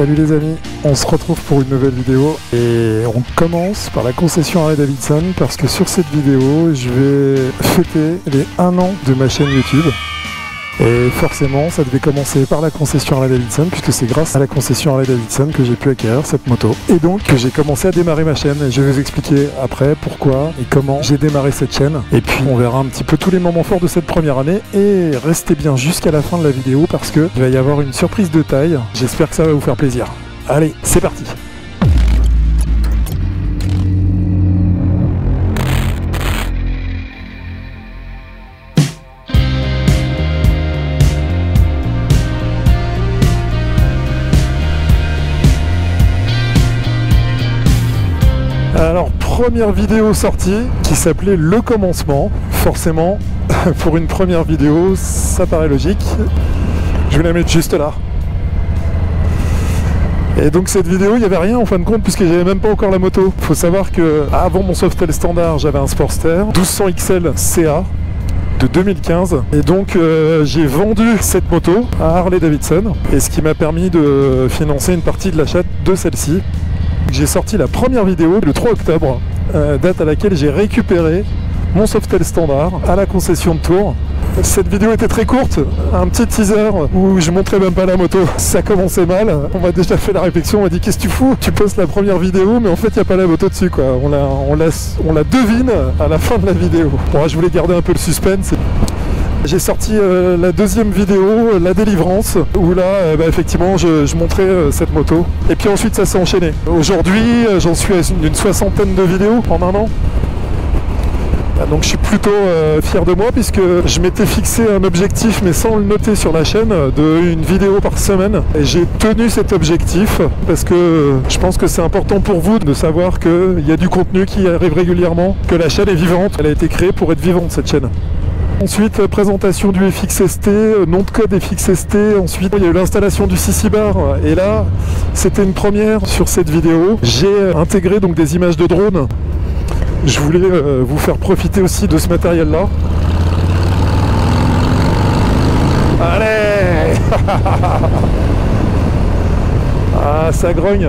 Salut les amis, on se retrouve pour une nouvelle vidéo et on commence par la concession Harley Davidson parce que sur cette vidéo je vais fêter les 1 an de ma chaîne YouTube. Et forcément, ça devait commencer par la concession Harley Davidson, puisque c'est grâce à la concession Harley Davidson que j'ai pu acquérir cette moto. Et donc j'ai commencé à démarrer ma chaîne. Et je vais vous expliquer après pourquoi et comment j'ai démarré cette chaîne. Et puis on verra un petit peu tous les moments forts de cette première année. Et restez bien jusqu'à la fin de la vidéo parce que il va y avoir une surprise de taille. J'espère que ça va vous faire plaisir. Allez, c'est parti première vidéo sortie qui s'appelait Le commencement. Forcément, pour une première vidéo, ça paraît logique. Je vais la mettre juste là. Et donc cette vidéo, il n'y avait rien en fin de compte puisque j'avais même pas encore la moto. Faut savoir que avant mon Softail standard, j'avais un Sportster 1200 XL CA de 2015 et donc euh, j'ai vendu cette moto à Harley Davidson et ce qui m'a permis de financer une partie de l'achat de celle-ci j'ai sorti la première vidéo le 3 octobre, euh, date à laquelle j'ai récupéré mon Softail standard à la concession de Tours. Cette vidéo était très courte, un petit teaser où je montrais même pas la moto. Ça commençait mal. On m'a déjà fait la réflexion, on m'a dit qu'est-ce que tu fous? Tu postes la première vidéo, mais en fait il n'y a pas la moto dessus quoi. On la, on, la, on la devine à la fin de la vidéo. Bon, je voulais garder un peu le suspense. J'ai sorti euh, la deuxième vidéo, euh, la délivrance, où là, euh, bah, effectivement, je, montrais cette moto. Et puis ensuite, ça s'est enchaîné. Aujourd'hui, j'en suis à une soixantaine de vidéos en un an. Ah, Donc je suis plutôt fier de moi puisque je m'étais fixé un objectif mais sans le noter sur la chaîne de une vidéo par semaine et j'ai tenu cet objectif parce que je pense que c'est important pour vous de savoir qu'il y a du contenu qui arrive régulièrement, que la chaîne est vivante, elle a été créée pour être vivante cette chaîne. Ensuite, euh, présentation du FXST, euh, nom de code FXST. Ensuite, il y a eu l'installation du CC Bar. Et là, c'était une première sur cette vidéo. J'ai euh, intégré donc des images de drone. Je voulais vous faire profiter aussi de ce matériel-là. Allez Ah, ça grogne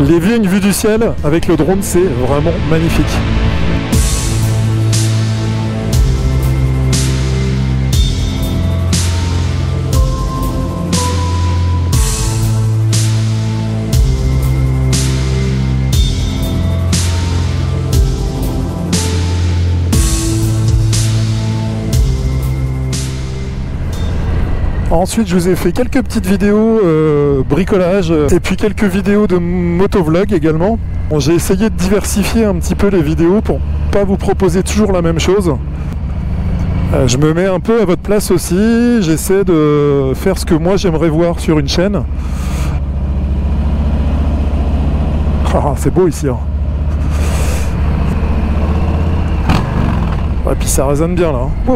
Les vues, une vue du ciel avec le drone, c'est vraiment magnifique. Ensuite, je vous ai fait quelques petites vidéos euh, bricolage euh, et puis quelques vidéos de motovlog également. J'ai essayé de diversifier un petit peu les vidéos pour pas vous proposer toujours la même chose. Euh, je me mets un peu à votre place aussi. J'essaie de faire ce que moi j'aimerais voir sur une chaîne. Ah, c'est beau ici. hein. Ouais, puis ça résonne bien là. hein.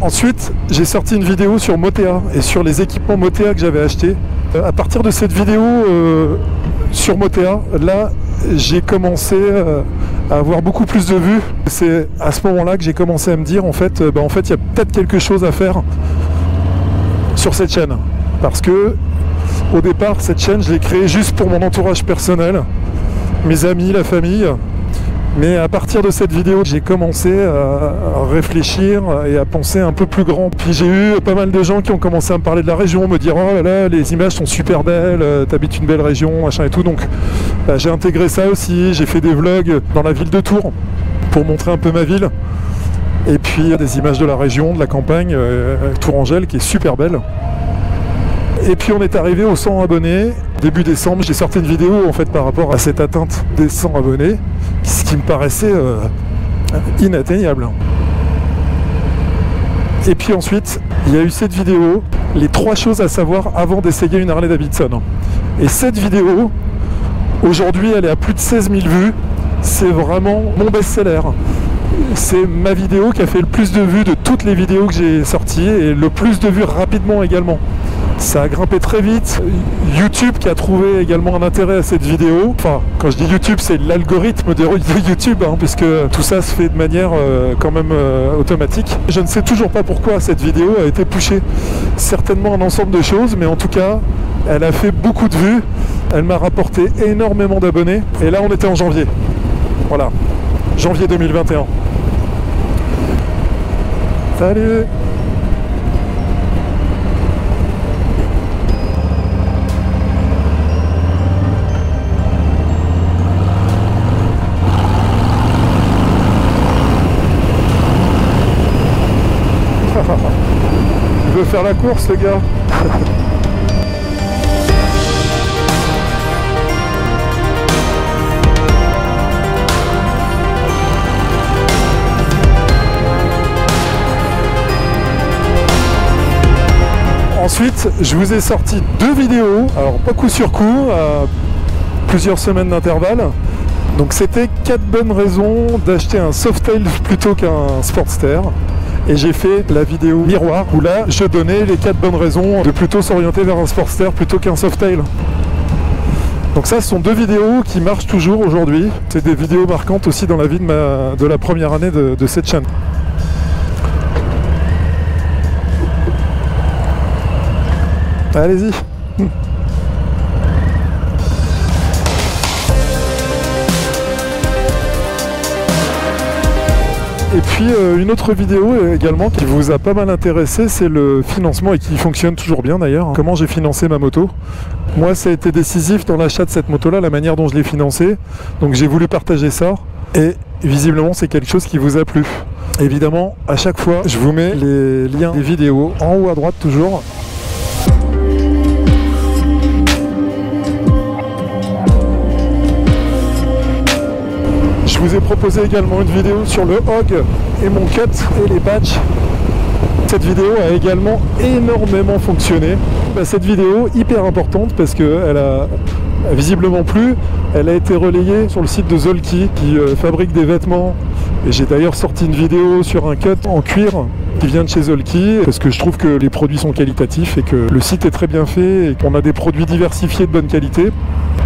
Ensuite, j'ai sorti une vidéo sur Motea et sur les équipements Motea que j'avais achetés. Euh, à partir de cette vidéo euh, sur Motea, là, j'ai commencé euh, à avoir beaucoup plus de vues. C'est à ce moment-là que j'ai commencé à me dire, en fait, bah, en fait, il y a peut-être quelque chose à faire sur cette chaîne. Parce que, au départ, cette chaîne, je l'ai créée juste pour mon entourage personnel, mes amis, la famille. Mais à partir de cette vidéo, j'ai commencé à réfléchir et à penser un peu plus grand. Puis j'ai eu pas mal de gens qui ont commencé à me parler de la région, me dire oh là là, les images sont super belles, euh, t'habites une belle région, machin et tout. Donc bah, j'ai intégré ça aussi. J'ai fait des vlogs dans la ville de Tours pour montrer un peu ma ville. Et puis des images de la région, de la campagne, euh, Tourangelle qui est super belle. Et puis on est arrivé aux 100 abonnés. Début décembre, j'ai sorti une vidéo en fait par rapport à cette atteinte des 100 abonnés, ce qui me paraissait euh, inatteignable. Et puis ensuite, il y a eu cette vidéo, les trois choses à savoir avant d'essayer une Harley Davidson. Et cette vidéo, aujourd'hui, elle est à plus de 16 000 vues. C'est vraiment mon best-seller. C'est ma vidéo qui a fait le plus de vues de toutes les vidéos que j'ai sorties et le plus de vues rapidement également. Ça a grimpé très vite. YouTube qui a trouvé également un intérêt à cette vidéo. Enfin, quand je dis YouTube, c'est l'algorithme de YouTube, hein, puisque tout ça se fait de manière euh, quand même euh, automatique. Je ne sais toujours pas pourquoi cette vidéo a été pushée. Certainement un ensemble de choses, mais en tout cas, elle a fait beaucoup de vues. Elle m'a rapporté énormément d'abonnés. Et là, on était en janvier. Voilà, janvier 2021. Salut faire la course le gars Ensuite, je vous ai sorti deux vidéos, alors pas coup sur coup, à plusieurs semaines d'intervalle. Donc c'était quatre bonnes raisons d'acheter un Softail plutôt qu'un Sportster. Et j'ai fait la vidéo miroir où là je donnais les quatre bonnes raisons de plutôt s'orienter vers un Sportster plutôt qu'un Softail. Donc ça ce sont deux vidéos qui marchent toujours aujourd'hui. C'est des vidéos marquantes aussi dans la vie de, la première année de cette chaîne. Allez-y. Et puis euh, une autre vidéo également qui vous a pas mal intéressé, c'est le financement et qui fonctionne toujours bien d'ailleurs. Comment j'ai financé ma moto? Moi ça a été décisif dans l'achat de cette moto là, la manière dont je l'ai financée. Donc j'ai voulu partager ça et visiblement c'est quelque chose qui vous a plu. Évidemment, à chaque fois, je vous mets les liens des vidéos en haut à droite toujours Je vous ai proposé également une vidéo sur le hog et mon cut et les patchs. Cette vidéo a également énormément fonctionné. Bah, cette vidéo hyper importante parce qu'elle a visiblement plu. Elle a été relayée sur le site de Zolki qui euh, fabrique des vêtements. Et j'ai d'ailleurs sorti une vidéo sur un cut en cuir qui vient de chez Zolki parce que je trouve que les produits sont qualitatifs et que le site est très bien fait et qu'on a des produits diversifiés de bonne qualité.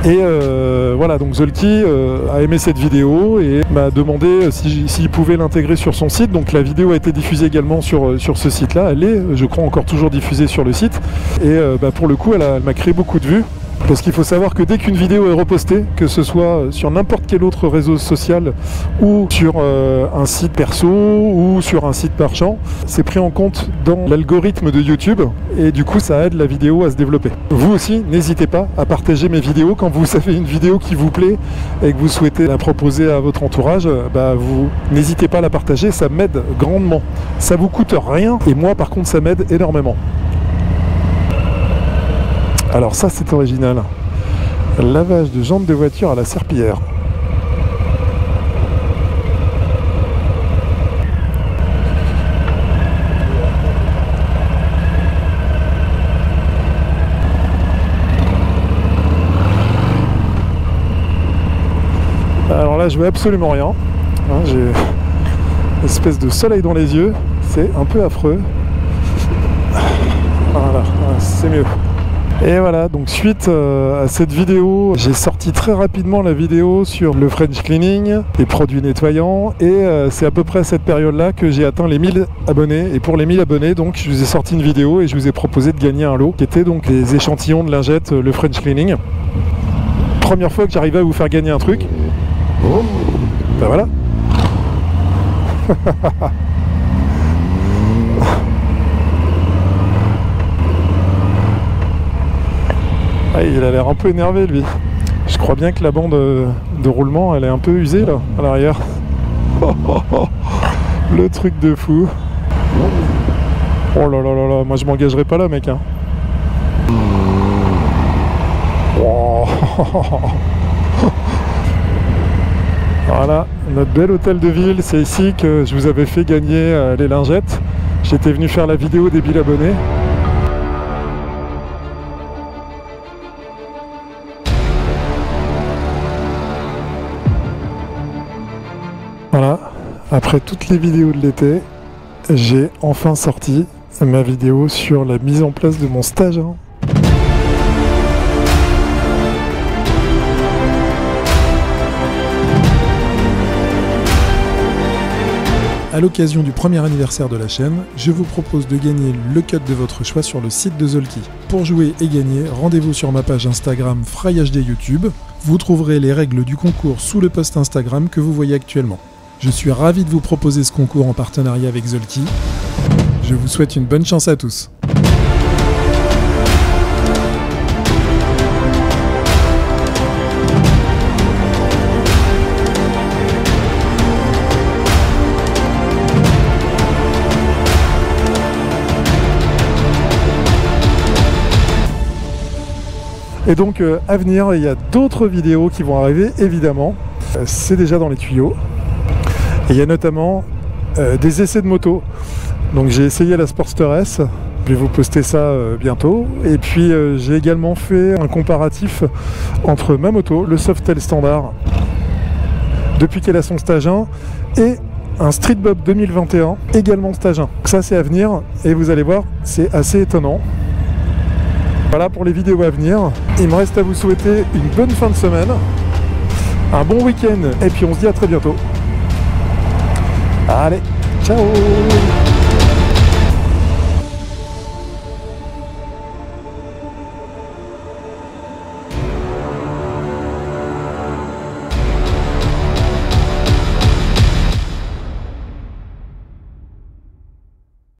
Et euh, voilà, donc Zolki euh, a aimé cette vidéo et m'a demandé s'il pouvait l'intégrer sur son site. Donc la vidéo a été diffusée également sur, euh, sur ce site-là. Elle est, je crois, encore toujours diffusée sur le site. Et bah, pour le coup, elle m'a créé beaucoup de vues. Parce qu'il faut savoir que dès qu'une vidéo est repostée, que ce soit sur n'importe quel autre réseau social ou sur euh, un site perso ou sur un site marchand, c'est pris en compte dans l'algorithme de YouTube et du coup ça aide la vidéo à se développer. Vous aussi, n'hésitez pas à partager mes vidéos quand vous avez une vidéo qui vous plaît et que vous souhaitez la proposer à votre entourage, bah vous n'hésitez pas à la partager, ça m'aide grandement. Ça vous coûte rien et moi par contre ça m'aide énormément. Alors ça c'est original. Lavage de jantes de voiture à la serpillière. Alors là je vois absolument rien. Hein, j'ai une espèce de soleil dans les yeux. C'est un peu affreux. Voilà, c'est mieux. Et voilà, donc suite euh, à cette vidéo, j'ai sorti très rapidement la vidéo sur le French Cleaning, les produits nettoyants, et euh, c'est à peu près à cette période-là que j'ai atteint les 1000 abonnés. Et pour les 1000 abonnés, donc je vous ai sorti une vidéo et je vous ai proposé de gagner un lot, qui était donc les échantillons de lingettes, euh, le French Cleaning. Première fois que j'arrivais à vous faire gagner un truc. Ben voilà. Ah, il a l'air un peu énervé lui. Je crois bien que la bande euh, de roulement elle est un peu usée là à l'arrière. Le truc de fou. Oh là là là là, moi je m'engagerai pas là mec. Hein. Voilà, notre bel hôtel de ville, c'est ici que je vous avais fait gagner euh, les lingettes. J'étais venu faire la vidéo des 1000 abonnés. Voilà, après toutes les vidéos de l'été, j'ai enfin sorti ma vidéo sur la mise en place de mon stage. hein. À l'occasion du premier anniversaire de la chaîne, je vous propose de gagner le cut de votre choix sur le site de Zolki. Pour jouer et gagner, rendez-vous sur ma page Instagram FryHD YouTube. Vous trouverez les règles du concours sous le post Instagram que vous voyez actuellement. Je suis ravi de vous proposer ce concours en partenariat avec Zolki. Je vous souhaite une bonne chance à tous. Et donc euh, à venir, il y a d'autres vidéos qui vont arriver, évidemment. Euh, C'est déjà dans les tuyaux. Il y a notamment euh, des essais de moto. Donc j'ai essayé la Sportster S. Je vais vous poster ça euh, bientôt. Et puis euh, j'ai également fait un comparatif entre ma moto, le Softail standard, depuis qu'elle a son stage 1, et un Street Bob 2021, également stage 1. Donc ça c'est à venir, et vous allez voir, c'est assez étonnant. Voilà pour les vidéos à venir. Il me reste à vous souhaiter une bonne fin de semaine, un bon week-end, et puis on se dit à très bientôt. Allez, ciao